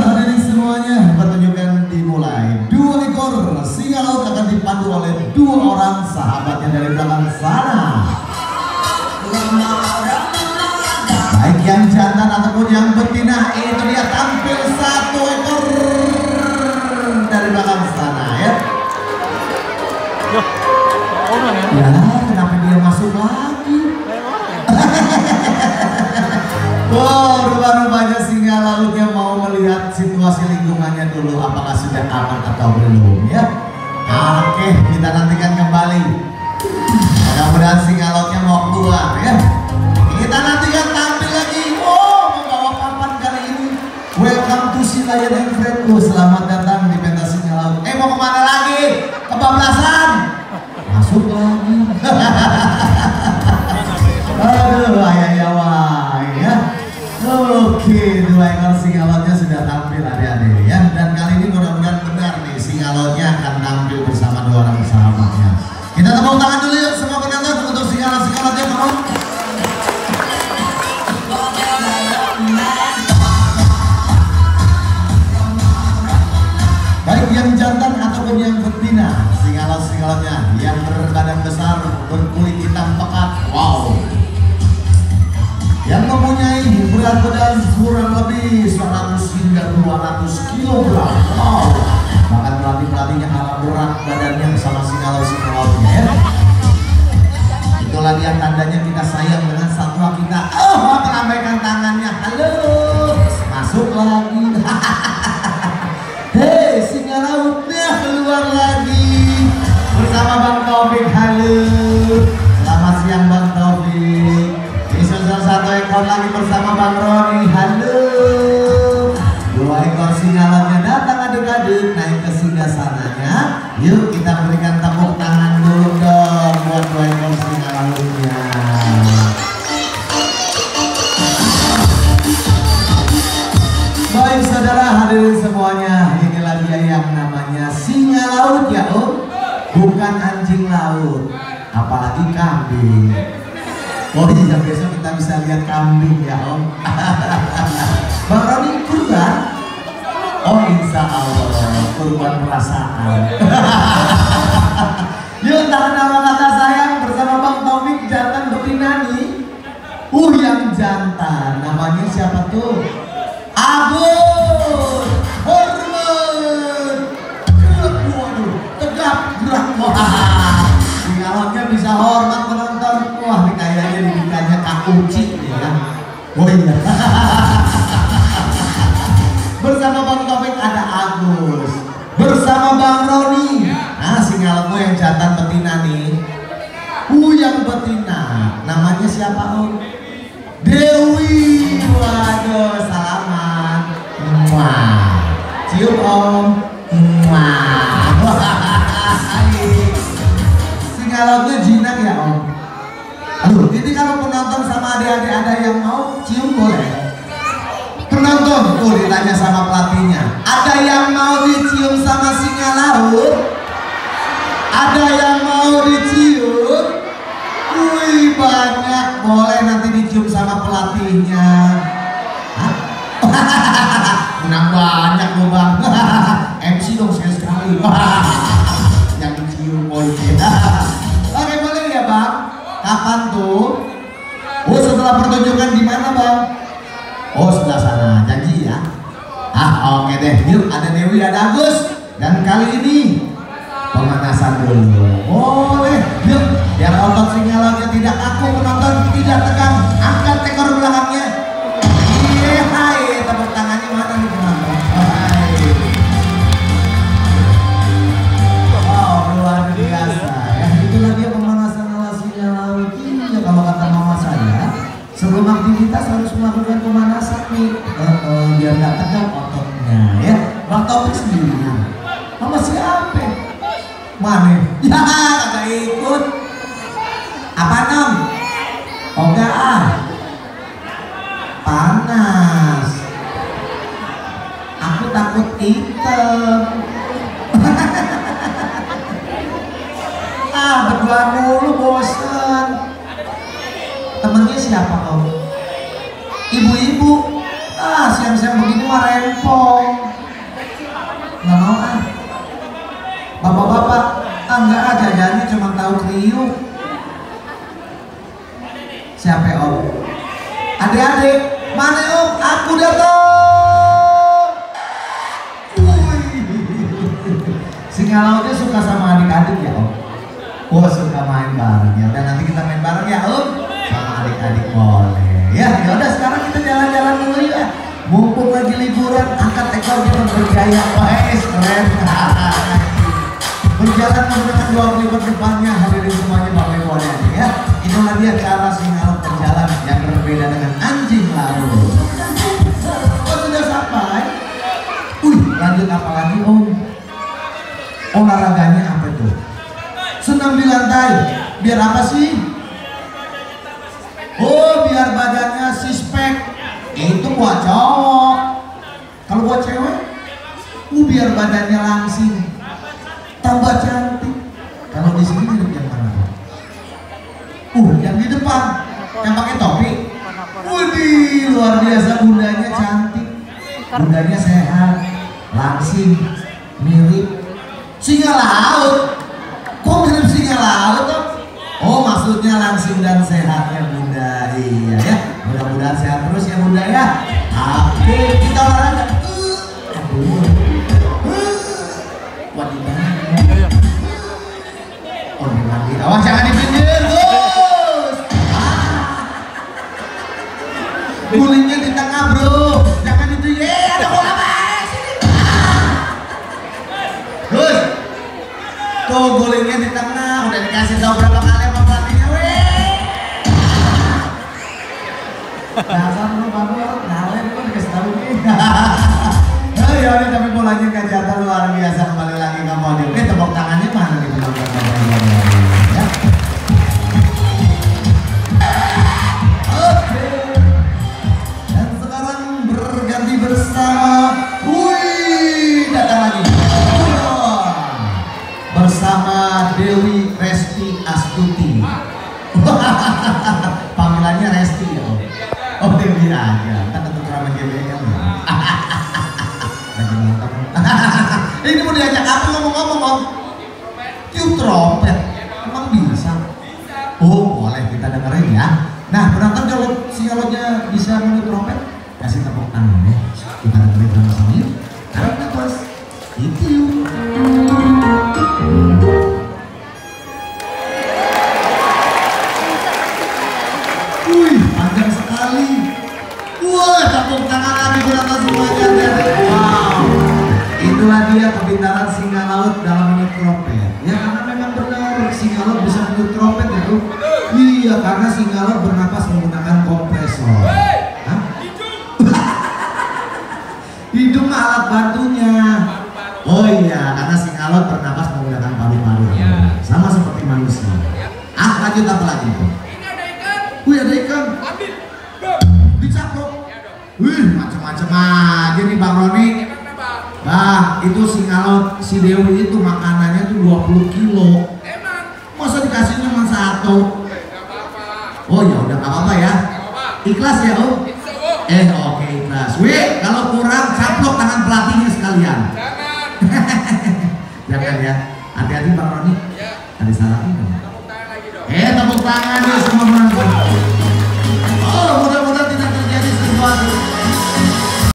hadirin semuanya, pertunjukan dimulai. Dua ekor singa laut akan dipandu oleh dua orang sahabatnya dari belakang sana. Baik yang jantan ataupun yang betina, situasi lingkungannya dulu apakah sudah aman atau belum ya. Oke, kita nantikan kembali. Mudah-mudahan singa lautnya mau keluar ya. Kita nantikan tampil lagi. Oh, membawa papan kali ini. Welcome to Silayan and Friend. Selamat sahabatnya. Kita tepuk tangan dulu yuk semua penonton untuk singa lautnya come on. Baik yang jantan ataupun yang betina, lautnya yang berbadan besar berkulit hitam pekat, wow, Itulah dia tandanya kita sayang dengan satwa kita. Oh, melambaikan tangannya. Halo. Masuk lagi. Hei, singa lautnya keluar lagi. Bersama Bang Taufik. Halo. Selamat siang Bang Taufik. Salah satu ekor lagi bersama Bang Roni. Halo. Dua ekor singa lautnya hadirin semuanya, inilah dia yang namanya singa laut ya om, bukan anjing laut, apalagi kambing. Oh iya besok kita bisa lihat kambing ya om. Bang Roni kurban? Oh insya Allah kurban perasaan. Yuk tahan nama kata sayang bersama Bang Taufik jantan betina nih. Uh yang jantan namanya siapa tuh? Oh iya Bersama Bang Taufik ada Agus. Bersama Bang Roni. Nah singalonmu yang jantan betina nih. Uh yang betina. Namanya siapa om? Dewi. Waduh salaman Muah Cium om. Muah Singalonnya jinak ya om Ini kalau penonton sama adik-adik ada yang mau cium boleh. Penonton tuh ditanya sama pelatihnya. Ada yang mau dicium sama singa laut? Ada yang mau dicium? Wih banyak. Boleh nanti dicium sama pelatihnya. Hah? Menang banyak loh bang. MC dong saya sekali. Yang dicium poinnya Kapan tuh? Oh setelah pertunjukan di mana bang? Oh sebelah sana. Janji ya. Ah oke deh. Yuk ada Dewi ada Agus. Dan kali ini pemanasan dulu. Boleh. Yuk biar otot singa lautnya tidak kaku penonton tidak tegang. Angkat ekor Eh, eh, biar nggak tegang ototnya ya Taufik sendiri mama siapa Mana? Ya, kagak ikut. Apa nom? Oh enggak ah. Panas. Aku takut hitam. ah, berdua mulu bosan. Temennya siapa mah rempong nggak mau ah. Bapak-bapak ah nggak ada jadi cuma tahu kriuk. Siapa om? Adik-adik mana om? Aku datang. Singa lautnya suka sama adik-adik ya om? Wah suka main bareng ya. Dan nanti kita main bareng ya om? Sama adik-adik boleh. Ya ya udah sekarang kita jalan-jalan dulu ya mumpung lagi liburan angkat ekor kita bergaya wes keren berjalan menggunakan dua kelipar depannya hadirin semuanya bapak ibu ya. Inilah dia cara singa laut berjalan yang berbeda dengan anjing laut. Oh sudah sampai? Wih, lanjut apa lagi om? Olahraganya apa tuh senam di lantai. Biar apa sih? Oh biar badannya itu buat cowok. Kalau buat cewek uh biar badannya langsing. Tambah cantik. Kalau di sini mirip yang mana? Uh yang di depan. Yang pakai topi. Widih, luar biasa. Bundanya cantik. Bundanya sehat. Langsing. Mirip. Singa laut. Kok mirip singa laut oh maksudnya langsing dan sehatnya bunda. Iya ya mudah-mudahan sehat terus ya bunda ya. Oke kita olahraga. Wanita oh lagi awas jangan di pinggir Gus Ah. gulingnya di tengah bro. Jangan itu ye ada bola Gus tuh gulingnya di tengah. Udah dikasih tahu berapa tapi bolanya kajatan luar biasa kembali lagi ke podium. Oke tepuk tangannya mana nih ya. Sekarang berganti bersama Dewi Resti Astuti. Panggilannya Resti ya. Oh Dewi aja. Mau diajak apa ngomong-ngomong om? Tiup trompet. Emang bisa? Oh boleh kita dengerin ya. Nah penonton kalau sialognya bisa meniup trompet, kasih tepuk tangan ya. Kita dengerin sama-sama yuk. Tarik nafas. Yuk. Wih, panjang sekali. Wah, tepuk tangan lagi penonton semuanya. Wow. Itulah dia kepintaran singa laut dalam meniup trompet. Ya karena memang benar singa laut bisa meniup trompet ya tuh. Iya, karena singa laut bernapas menggunakan kompresor. Hah? Hidung mah alat bantunya. Oh iya, karena singa laut bernapas menggunakan paru-paru. Sama seperti manusia. Ah, lanjut apa lagi tuh? Wih, ada ikan. Dicaplok. Wih, macam-macam aja nih Bang Roni. Bah, itu singa laut si Dewi itu makanannya tuh 20 kilo. Masa dikasih cuma satu? Oh ya udah nggak apa-apa ya. Ikhlas ya Om? Eh oke ikhlas. Wih, kalau kurang caplok tangan pelatihnya sekalian. Jangan ya. Hati-hati Bang Roni. Ada salahnya dong. Eh tepuk tangan nih semua penonton. Oh mudah-mudahan